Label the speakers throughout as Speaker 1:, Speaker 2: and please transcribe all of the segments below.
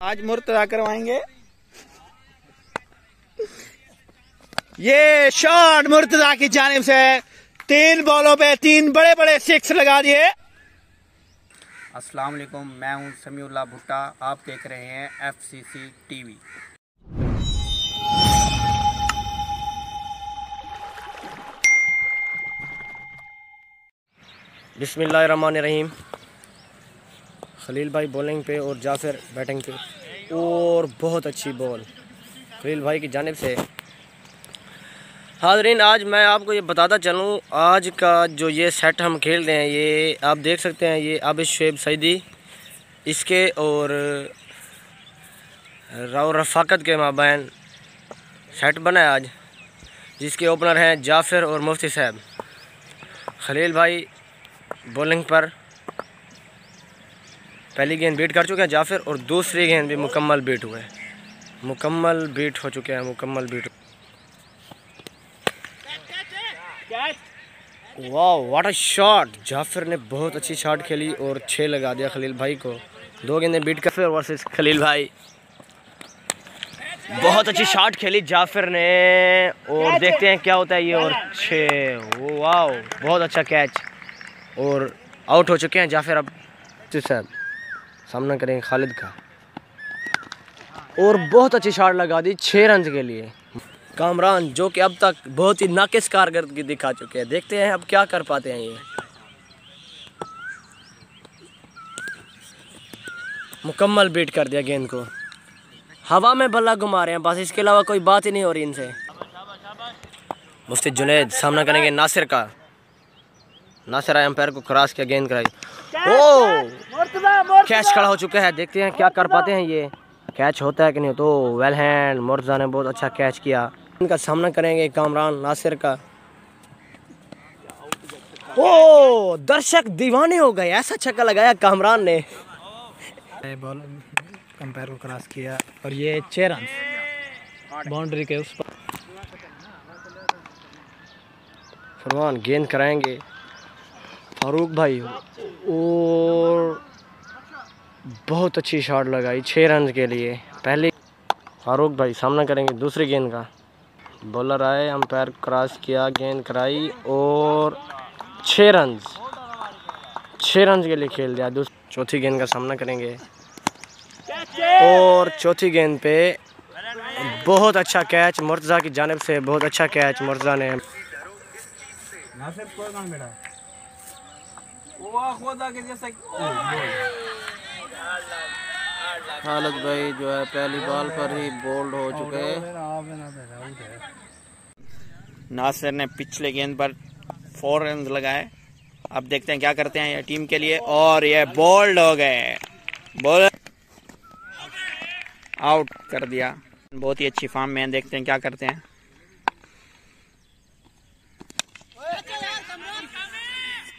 Speaker 1: आज मुर्तदा करवाएँगे। ये शॉट मुर्तदा की जानब से तीन बॉलों पे तीन बड़े बड़े सिक्स लगा दिए।
Speaker 2: अस्सलाम वालेकुम मैं हूँ समीउल्लाह भुट्टा आप देख रहे हैं F C C T V Rahim Khalil भाई बॉलिंग पे और जाफिर बैटिंग पे। और बहुत अच्छी बॉल खलील भाई की जानब से। हाजरीन, आज मैं आपको ये बताता चलूँ, आज का जो ये सेट हम खेल रहे हैं, ये आप देख सकते हैं, ये आबिश शुएब सईदी, इसके और राव रफ़ाकत के माबैन सेट बना है आज, जिसके ओपनर हैं जाफिर और मुफ्ती साहब। खलील भाई बॉलिंग पर पहली गेंद बीट कर चुके हैं जाफिर और दूसरी गेंद भी मुकम्मल बीट हुए मुकम्मल बीट हो चुके हैं मुकम्मल बीट वाह वाट अ शॉट जाफिर ने बहुत अच्छी शॉट खेली और छः लगा दिया खलील भाई को। दो गेंदें बीट कर फिर वर्सेस खलील भाई। बहुत अच्छी शॉट खेली जाफिर ने और देखते हैं क्या होता है ये और छः वाह बहुत अच्छा कैच और आउट हो चुके हैं जाफिर अब। जी साहब सामना करेंगे खालिद का। और बहुत अच्छी शॉट लगा दी छः रन के लिए। कामरान, जो कि अब तक बहुत ही नाकिस कारकर्दगी दिखा चुके हैं। देखते हैं अब क्या कर पाते हैं ये। मुकम्मल बीट कर दिया गेंद को। हवा में बल्ला घुमा रहे हैं, बस इसके अलावा कोई बात ही नहीं हो रही इनसे। मुफ्ती जुनेद, सामना करेंगे नासिर का। नासिर आए अंपायर को क्रॉस किया, गेंद कराई। ओ कैच खड़ा हो चुका है देखते हैं क्या कर पाते हैं ये। कैच होता है कि नहीं? तो वेल हैंड मुर्जा ने बहुत अच्छा कैच किया। इनका सामना करेंगे कामरान नासिर का। ओ दर्शक दीवाने हो गए ऐसा छक्का लगाया कामरान ने।
Speaker 3: बॉल कंपेयर को क्रॉस किया और ये छः रन बाउंड्री के उस पर।
Speaker 2: फरमान गेंद कराएँगे। फारूक भाई और बहुत अच्छी शॉट लगाई छः रन के लिए। पहले फारूक भाई, सामना करेंगे दूसरी गेंद का। बॉलर आए अंपायर क्रॉस किया, गेंद कराई, और छः रन छः रन के लिए खेल दिया। चौथी गेंद का सामना करेंगे। और चौथी गेंद पे बहुत अच्छा कैच मुर्तज़ा की जानब से बहुत अच्छा कैच मुर्तज़ा ने खालिद भाई जो है, पहली बॉल पर ही बोल्ड हो चुके
Speaker 1: नासिर ने पिछले गेंद पर फोर रन लगाए। अब देखते हैं क्या करते हैं ये टीम के लिए। और ये बोल्ड हो गए। बॉल आउट कर दिया। बहुत ही अच्छी फॉर्म में देखते हैं क्या करते हैं।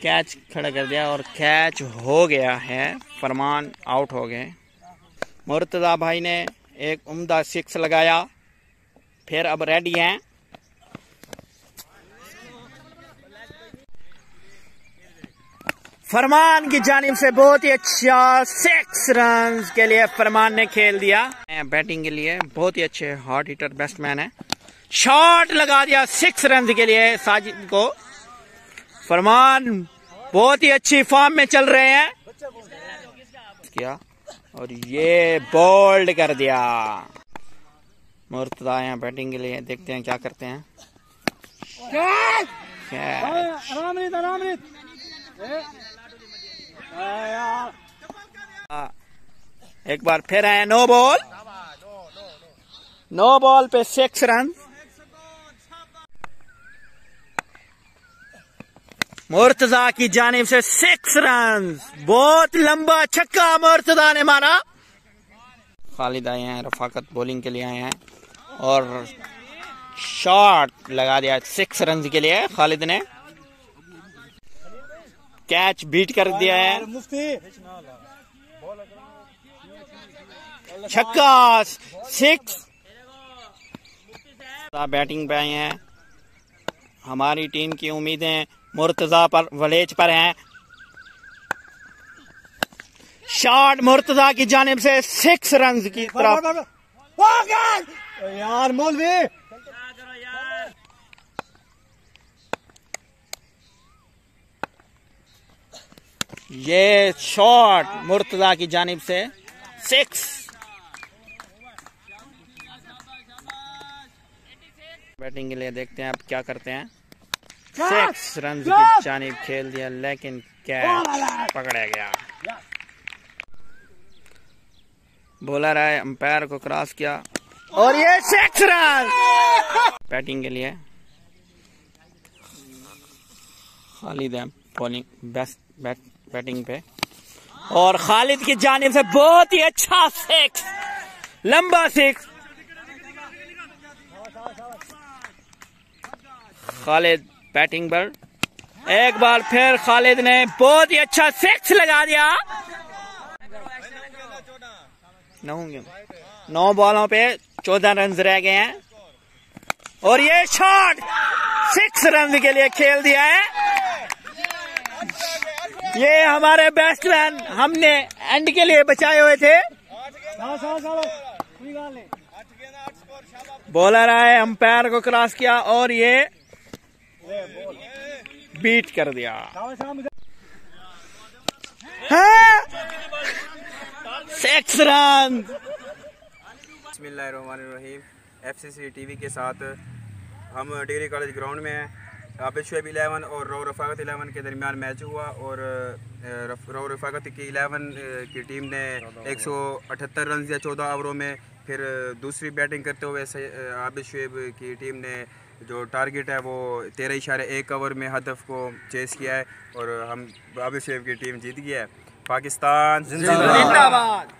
Speaker 1: कैच खड़ा कर दिया और कैच हो गया है। फरमान आउट हो गए। मुर्तज़ा भाई ने एक उम्दा सिक्स लगाया। फिर अब रेडी हैं। फरमान की जानिब से बहुत ही अच्छा सिक्स रन के लिए फरमान ने खेल दिया। बैटिंग के लिए बहुत ही अच्छे हॉट हिटर बैट्समैन है। शॉट लगा दिया सिक्स रन के लिए साजिद को। फरमान, बहुत ही अच्छी फॉर्म में चल रहे हैं। किया? और ये बोल्ड कर दिया। मुर्तदा यहाँ बैटिंग के लिए देखते हैं क्या करते हैं। एक बार फिर है नो बॉल। नो बॉल पे सिक्स रन मुर्तजा की जानब से सिक्स रन बहुत लंबा छक्का मुर्तजा ने मारा। खालिद आए हैं रफाकत बॉलिंग के लिए आए हैं और शॉट लगा दिया सिक्स रन के लिए खालिद ने। कैच बीट कर दिया है। छक्का सिक्स बैटिंग पे आए हैं। हमारी टीम की उम्मीदें मुर्तज़ा पर वलेज पर हैं। शॉट मुर्तजा की जानब से सिक्स रन की तरफ़।
Speaker 3: यार मौलवी!
Speaker 1: ये शॉट मुर्तजा की जानब से सिक्स। बैटिंग के लिए देखते हैं अब क्या करते हैं। सिक्स रन की जानिब खेल दिया लेकिन कैच पकड़ा गया। बोला रहा है अंपायर को क्रॉस किया। और ये सिक्स रन बैटिंग के लिए। खालिद है बॉलिंग बेस्ट बैट बैटिंग पे। और खालिद की जानिब से बहुत ही अच्छा सिक्स लंबा सिक्स खालिद बैटिंग पर। एक बार फिर खालिद ने बहुत ही अच्छा सिक्स लगा दिया। नौ नौ बॉलों पे चौदह रन रह गए हैं। और ये शॉट सिक्स रन के लिए खेल दिया है। ये हमारे बैट्समैन हमने एंड के लिए बचाए हुए थे। बॉलर आए अंपायर को क्रॉस किया और ये बीट कर दिया। सिक्स रन
Speaker 4: बसमीम F C C T V के साथ हम डिग्री कॉलेज ग्राउंड में हैं। आबिद शुएब इलेवन और रो रफ़ाकत इलेवन के दरमियान मैच हुआ और रो रफ़ाकत की इलेवन की टीम ने एक सौ अठहत्तर रन दिया चौदह ओवरों में फिर दूसरी बैटिंग करते हुए आबिद शुएब की टीम ने जो टारगेट है वो तेरह इशारे एक ओवर में हदफ को चेस किया है और हम आबिद शेफ की टीम जीत गया है। पाकिस्तान
Speaker 1: जिंदाबाद।